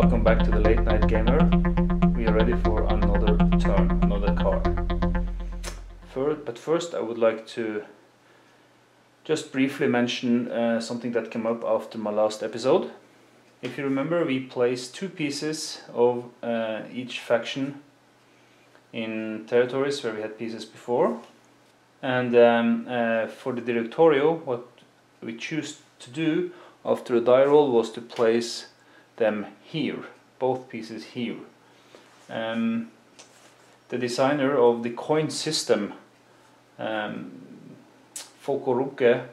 Welcome back to the Late Night Gamer. We are ready for another turn, another card. First, but first, I would like to just briefly mention uh, something that came up after my last episode. If you remember, we placed two pieces of uh, each faction in territories where we had pieces before. And um, uh, for the Directorio, what we choose to do after a die roll was to place them here, both pieces here. Um, the designer of the coin system, um, Volko Ruhnke,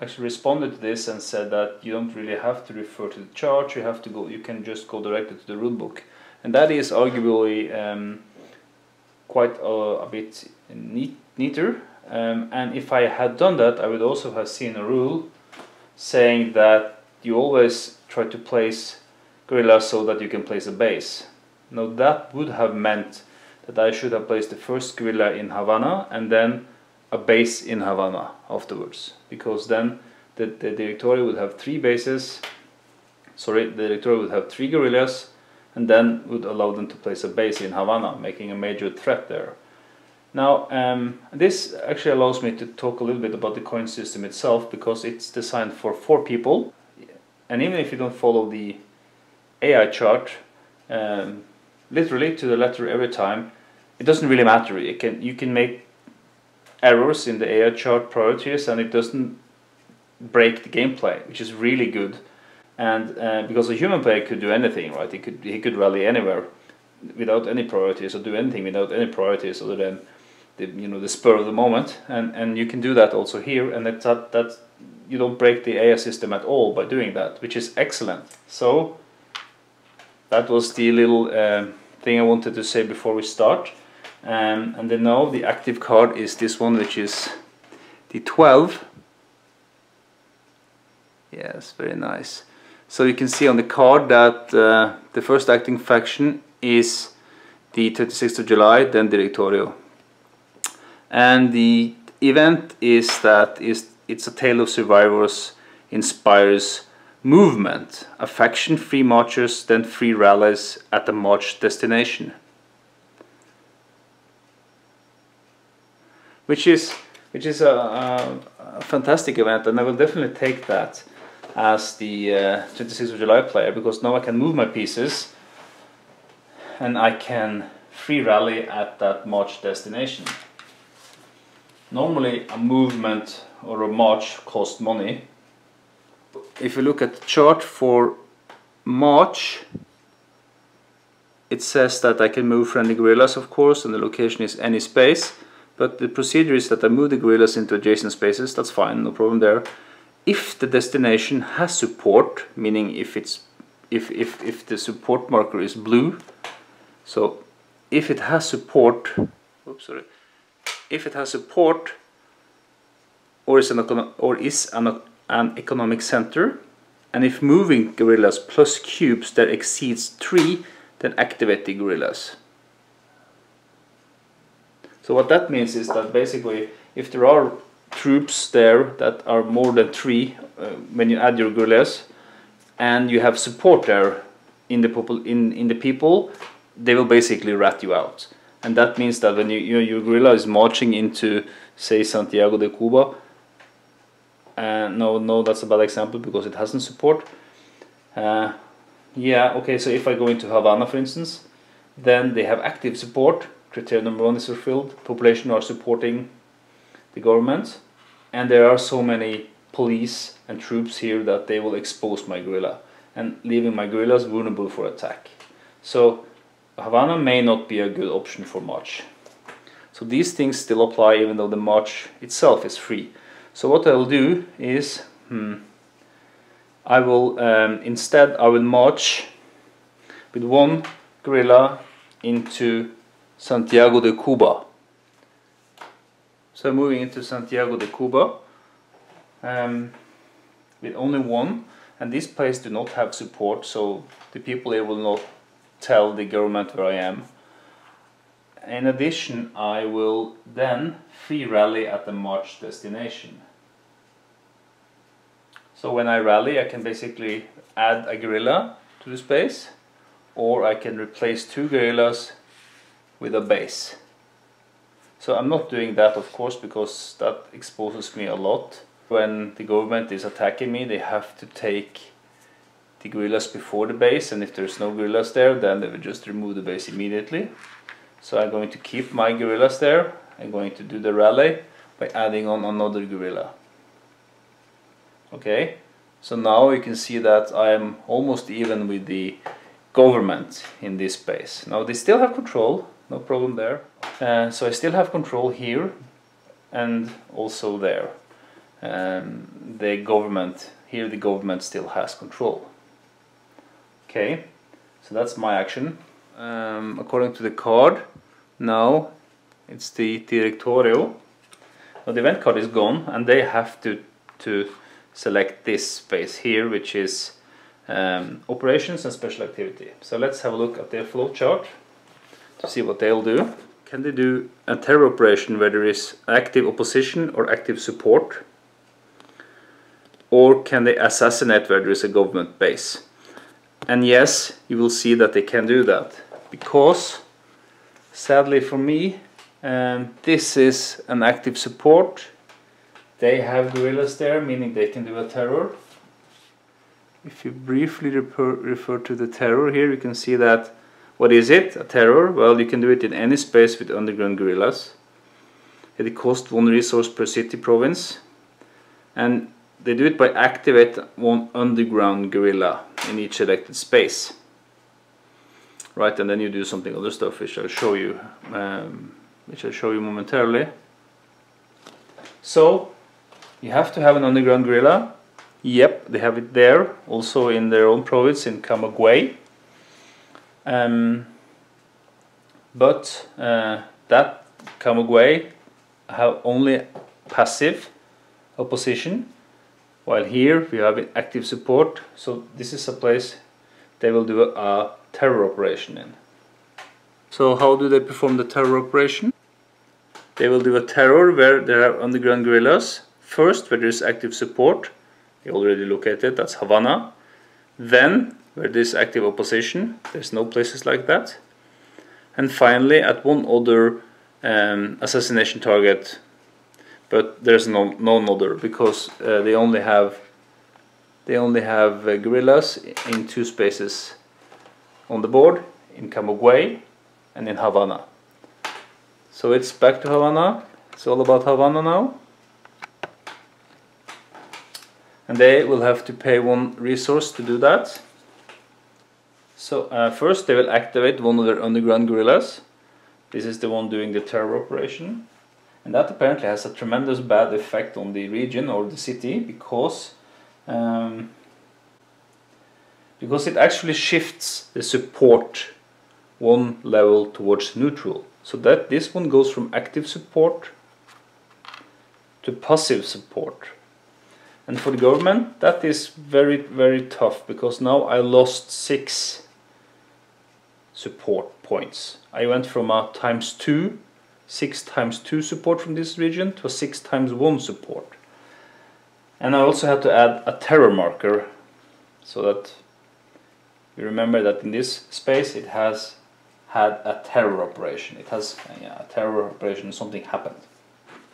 actually responded to this and said that you don't really have to refer to the chart, you have to go, you can just go directly to the rulebook. And that is arguably um, quite a, a bit neat, neater. Um, and if I had done that, I would also have seen a rule saying that you always try to place guerrilla so that you can place a base. Now that would have meant that I should have placed the first guerrilla in Havana and then a base in Havana afterwards because then the, the Directorio would have three bases sorry the Directorio would have three guerrillas and then would allow them to place a base in Havana making a major threat there now um, this actually allows me to talk a little bit about the coin system itself because it's designed for four people and even if you don't follow the AI chart um, literally to the letter every time it doesn't really matter it can you can make errors in the AI chart priorities and it doesn't break the gameplay, which is really good. And uh, because a human player could do anything, right? He could he could rally anywhere without any priorities or do anything without any priorities other than the you know the spur of the moment. And and you can do that also here, and that that you don't break the AI system at all by doing that, which is excellent. So that was the little uh, thing I wanted to say before we start. Um, and then now the active card is this one which is the 12 yes very nice. So you can see on the card that uh, the first acting faction is the 26th of July then Directorio. And the event is that is it's a tale of survivors inspires movement a faction free marchers then free rallies at the march destination which is which is a, a, a, fantastic event, and I will definitely take that as the uh, 26th of July player because now I can move my pieces and I can free rally at that march destination. Normally a movement or a march costs money. If you look at the chart for March, it says that I can move friendly guerrillas of course and the location is any space but the procedure is that I move the guerrillas into adjacent spaces, that's fine, no problem there. If the destination has support, meaning if it's if, if, if the support marker is blue, so if it has support, oops, sorry, if it has support or is an, or is an, an economic center, and if moving guerrillas plus cubes that exceeds 3, then activate the guerrillas. So what that means is that basically if there are troops there that are more than three uh, when you add your guerrillas and you have support there in the people in, in the people they will basically rat you out and that means that when you, you your guerrilla is marching into say Santiago de Cuba uh, no no that's a bad example because it hasn't support uh, yeah okay so if I go into Havana for instance then they have active support criteria number one is fulfilled, population are supporting the government, and there are so many police and troops here that they will expose my guerrilla and leaving my guerrillas vulnerable for attack. So Havana may not be a good option for March. So these things still apply even though the march itself is free. So what I'll do is, hmm, I will um, instead I will march with one guerrilla into Santiago de Cuba. So moving into Santiago de Cuba um, with only one and this place do not have support so the people here will not tell the government where I am. In addition I will then free rally at the march destination. So when I rally I can basically add a guerrilla to the space or I can replace two guerrillas with a base. So I'm not doing that of course because that exposes me a lot. When the government is attacking me they have to take the guerrillas before the base and if there's no guerrillas there then they will just remove the base immediately. So I'm going to keep my guerrillas there. I'm going to do the rally by adding on another guerrilla. Okay, so now you can see that I am almost even with the government in this space. Now they still have control, no problem there. Uh, so I still have control here and also there. Um, the government, here the government still has control. Okay, so that's my action. Um, according to the card, now it's the Directorio. The event card is gone and they have to, to select this space here which is um, operations and special activity. So let's have a look at their flowchart to see what they'll do. Can they do a terror operation where there is active opposition or active support? Or can they assassinate where there is a government base? And yes, you will see that they can do that. Because, sadly for me, um, this is an active support. They have guerrillas there, meaning they can do a terror. If you briefly refer, refer to the terror here, you can see that what is it? A terror? Well, you can do it in any space with underground guerrillas. It costs one resource per city province. And they do it by activate one underground guerrilla in each selected space. Right, and then you do something other stuff which I'll show you, um, which I'll show you momentarily. So, you have to have an underground guerrilla Yep, they have it there, also in their own province in Camagüey. Um, but uh, that Camagüey have only passive opposition, while here we have active support. So this is a place they will do a, a terror operation in. So how do they perform the terror operation? They will do a terror where there are underground guerrillas. First, where there is active support we already located, that's Havana. Then, where there's active opposition, there's no places like that. And finally, at one other um, assassination target, but there's no no other because uh, they only have they only have uh, guerrillas in two spaces on the board in Camagüey and in Havana. So it's back to Havana. It's all about Havana now. and they will have to pay one resource to do that. So uh, first they will activate one of their underground guerrillas. This is the one doing the terror operation. And that apparently has a tremendous bad effect on the region or the city because um, because it actually shifts the support one level towards neutral. So that this one goes from active support to passive support. And for the government, that is very, very tough because now I lost six support points. I went from a times two, six times two support from this region to a six times one support. And I also had to add a terror marker so that you remember that in this space it has had a terror operation. It has yeah, a terror operation, something happened.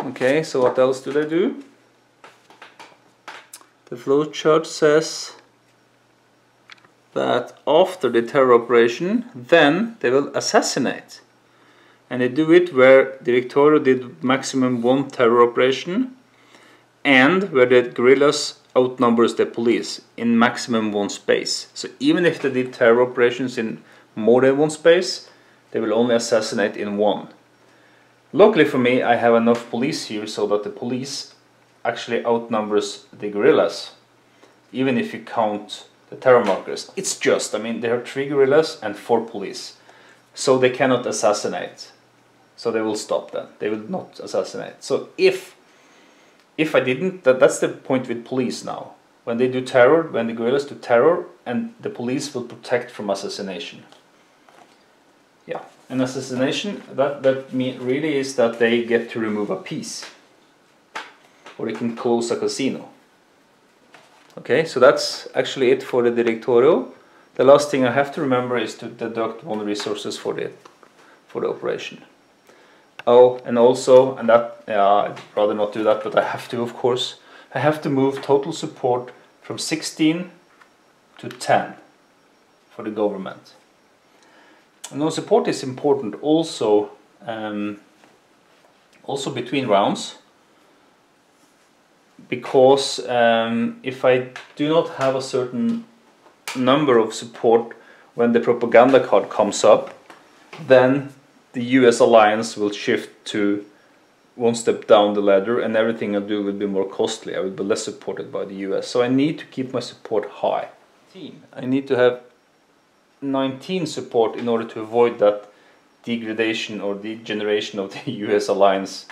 Okay, so what else do they do? The flowchart says that after the terror operation, then they will assassinate. And they do it where the Directorio did maximum one terror operation and where the guerrillas outnumbers the police in maximum one space. So even if they did terror operations in more than one space, they will only assassinate in one. Luckily for me, I have enough police here so that the police actually outnumbers the guerrillas, even if you count the terror markers. It's just, I mean, there are three guerrillas and four police, so they cannot assassinate. So they will stop them. They will not assassinate. So if if I didn't, that, that's the point with police now. When they do terror, when the guerrillas do terror, and the police will protect from assassination. Yeah, an assassination, that, that mean, really is that they get to remove a piece or they can close a casino. Okay, so that's actually it for the Directorio. the last thing I have to remember is to deduct one resources for the for the operation. Oh, and also, and that, yeah, I'd rather not do that, but I have to, of course. I have to move total support from 16 to 10 for the government. And now support is important also, um, also between rounds, because um, if I do not have a certain number of support when the propaganda card comes up, then the US alliance will shift to one step down the ladder and everything I do will be more costly. I will be less supported by the US. So I need to keep my support high. I need to have 19 support in order to avoid that degradation or degeneration of the US alliance.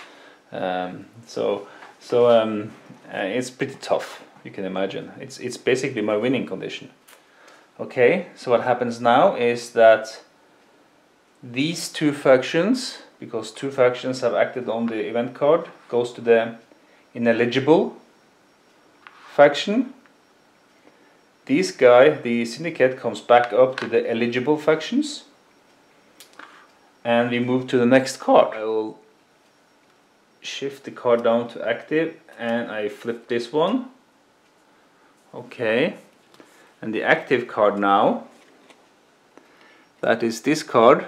Um, so so um, uh, it's pretty tough, you can imagine. It's, it's basically my winning condition. Okay, so what happens now is that these two factions, because two factions have acted on the event card, goes to the ineligible faction. This guy, the syndicate, comes back up to the eligible factions. And we move to the next card. I will shift the card down to active and I flip this one. Okay. And the active card now, that is this card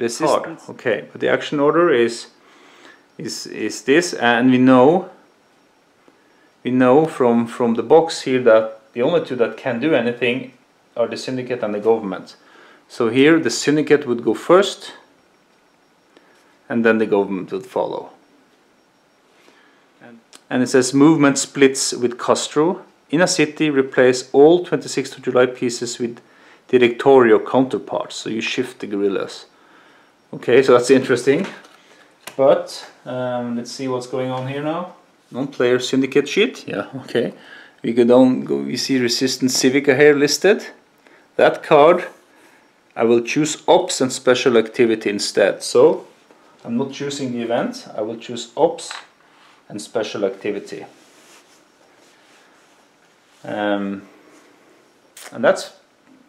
resistance. Okay, but the action order is is is this, and we know we know from from the box here that the only two that can do anything are the syndicate and the government. So here the syndicate would go first, and then the government would follow. And it says movement splits with Castro. In a city, replace all 26th of July pieces with directorial counterparts. So you shift the guerrillas. Okay, so that's interesting. But um, let's see what's going on here now. Non-player syndicate sheet. Yeah, okay. We go down. Go, we see resistance civica here listed. That card, I will choose ops and special activity instead. So I'm not choosing the event. I will choose ops and special activity. Um, and that's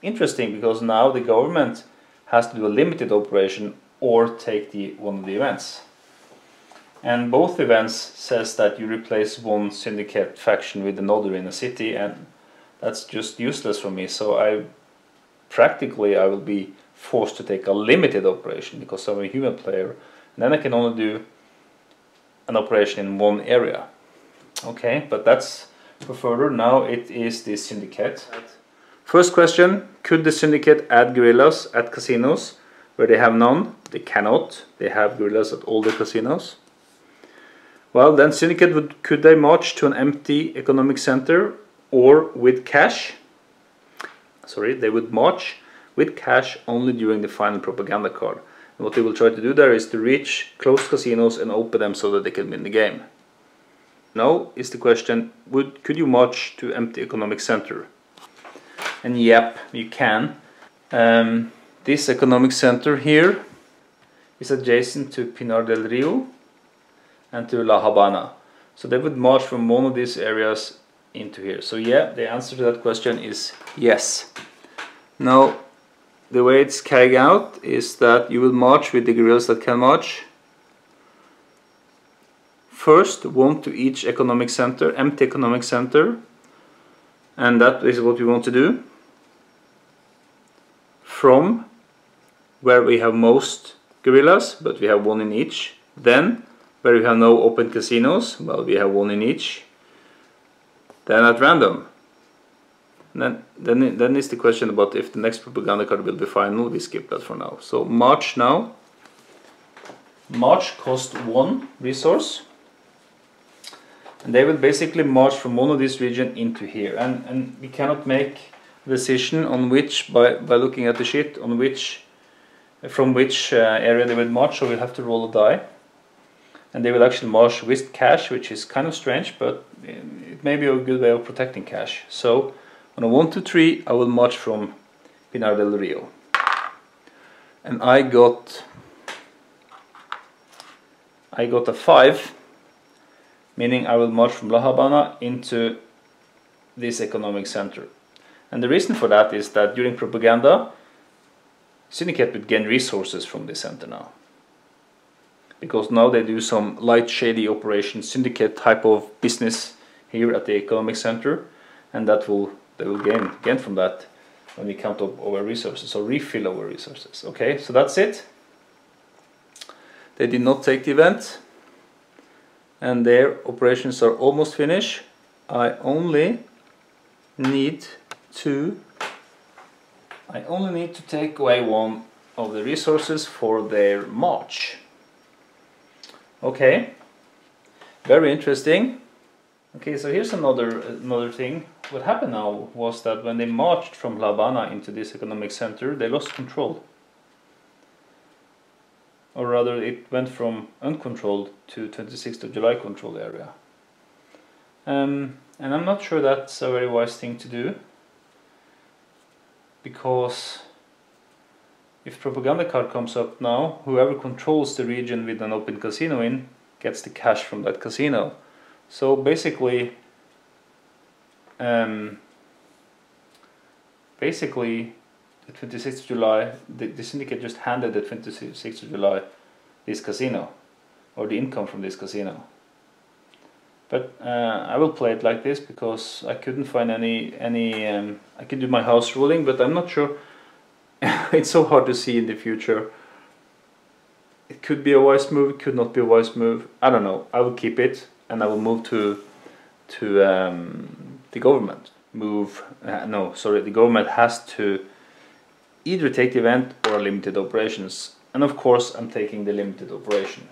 interesting because now the government has to do a limited operation or take the one of the events. And both events says that you replace one syndicate faction with another in a city and that's just useless for me. So I practically I will be forced to take a limited operation because I'm a human player and then I can only do an operation in one area. Okay, but that's for further. Now it is the syndicate. First question, could the syndicate add guerrillas at casinos? Where they have none. They cannot. They have guerrillas at all the casinos. Well, then Syndicate would could they march to an empty economic center or with cash? Sorry, they would march with cash only during the final propaganda card. And what they will try to do there is to reach closed casinos and open them so that they can win the game. Now is the question, would could you march to empty economic center? And yep, you can. Um, this economic center here is adjacent to Pinar del Rio and to La Habana. So they would march from one of these areas into here. So yeah, the answer to that question is yes. Now, the way it's carried out is that you will march with the guerrillas that can march. First, one to each economic center, empty economic center. And that is what we want to do. From where we have most guerrillas, but we have one in each. Then, where we have no open casinos, well, we have one in each. Then at random. And then, then, then is the question about if the next propaganda card will be final. We skip that for now. So March now. March cost one resource. And they will basically march from one of these region into here. And, and we cannot make decision on which, by, by looking at the sheet, on which from which uh, area they will march, so we'll have to roll a die. And they will actually march with cash, which is kind of strange, but it may be a good way of protecting cash. So on a 1, 2, 3, I will march from Pinar del Rio. And I got I got a 5, meaning I will march from La Habana into this economic center. And the reason for that is that during propaganda, Syndicate would gain resources from this center now. Because now they do some light shady operation syndicate type of business here at the economic center and that will they will gain gain from that when we count up our resources or refill our resources. Okay, so that's it. They did not take the event and their operations are almost finished. I only need to I only need to take away one of the resources for their march. Okay, very interesting. Okay, so here's another another thing. What happened now was that when they marched from La Habana into this economic center, they lost control. Or rather, it went from uncontrolled to 26th of July controlled area. Um, and I'm not sure that's a very wise thing to do because if propaganda card comes up now, whoever controls the region with an open casino in gets the cash from that casino. So basically, um, basically, the 26th of July, the, the syndicate just handed the 26th of July this casino, or the income from this casino. But uh, I will play it like this because I couldn't find any any. Um, I can do my house ruling, but I'm not sure. it's so hard to see in the future. It could be a wise move. It could not be a wise move. I don't know. I will keep it, and I will move to to um, the government. Move. Uh, no, sorry. The government has to either take the event or limited operations. And of course, I'm taking the limited operation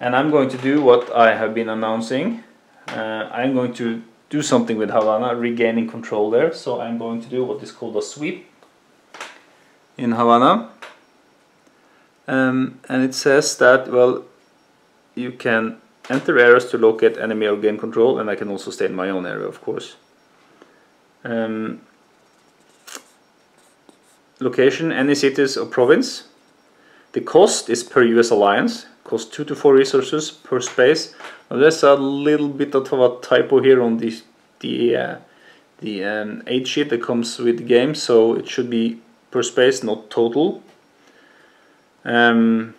and I'm going to do what I have been announcing. Uh, I'm going to do something with Havana, regaining control there. So I'm going to do what is called a sweep in Havana. Um, and it says that, well, you can enter areas to locate enemy or gain control, and I can also stay in my own area, of course. Um, location, any cities or province. The cost is per US alliance, costs 2 to 4 resources per space. Now there's a little bit of a typo here on the, the, uh, the um, 8 sheet that comes with the game, so it should be per space, not total. Um,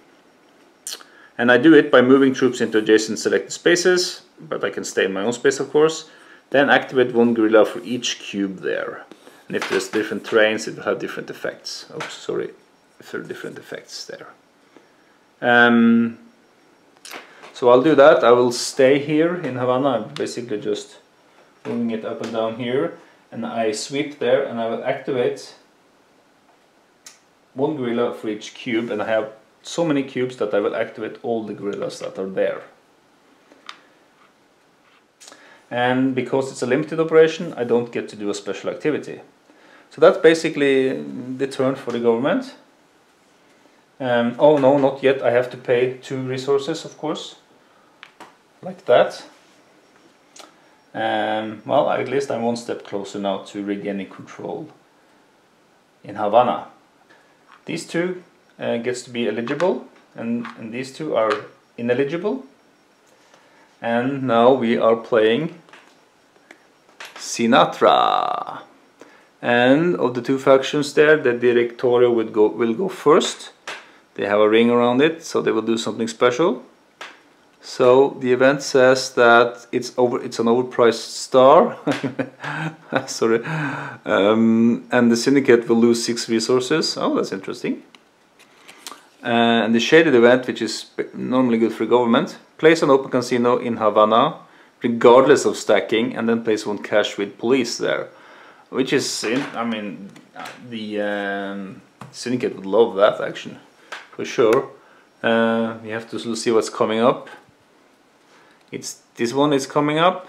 and I do it by moving troops into adjacent selected spaces, but I can stay in my own space of course. Then activate one guerrilla for each cube there. And if there's different terrains, it will have different effects. Oh, sorry, there are different effects there. Um, so I'll do that. I will stay here in Havana. I'm basically just moving it up and down here. And I sweep there and I will activate one guerrilla for each cube. And I have so many cubes that I will activate all the guerrillas that are there. And because it's a limited operation, I don't get to do a special activity. So that's basically the turn for the government. Um, oh no, not yet. I have to pay two resources, of course, like that. Um, well, at least I'm one step closer now to regaining control in Havana. These two uh, gets to be eligible, and, and these two are ineligible. And now we are playing Sinatra. And of the two factions there, the Directorio go, will go first they have a ring around it, so they will do something special. So the event says that it's over. It's an overpriced star. Sorry, um, and the syndicate will lose six resources. Oh, that's interesting. Uh, and the shaded event, which is normally good for government, place an open casino in Havana, regardless of stacking, and then place one cash with police there, which is, I mean, the um, syndicate would love that action for sure. Uh, we have to see what's coming up. It's this one is coming up.